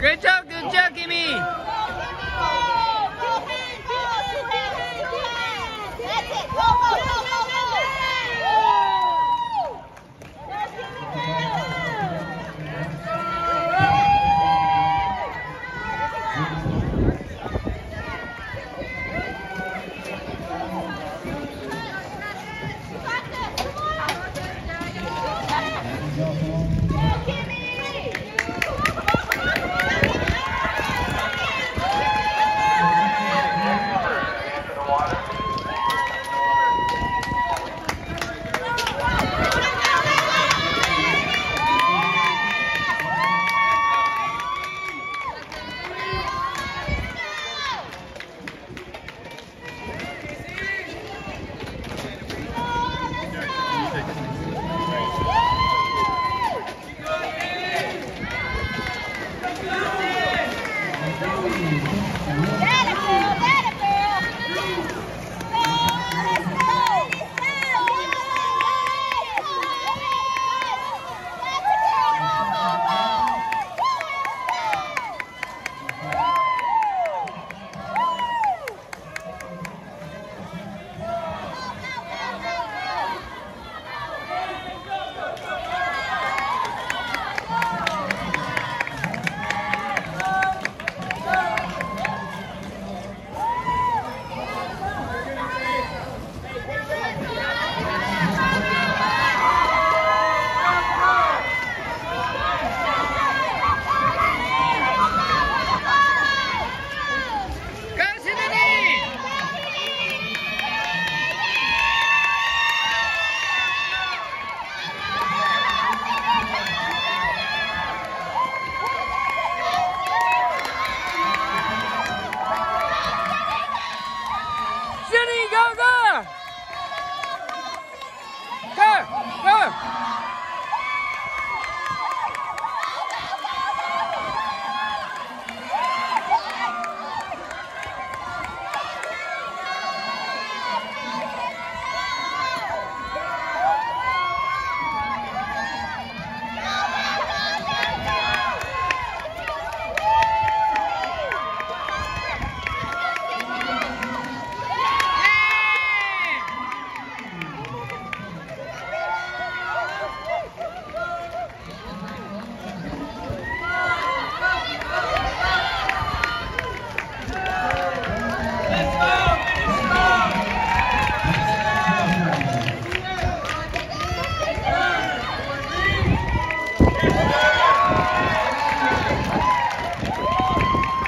Great job.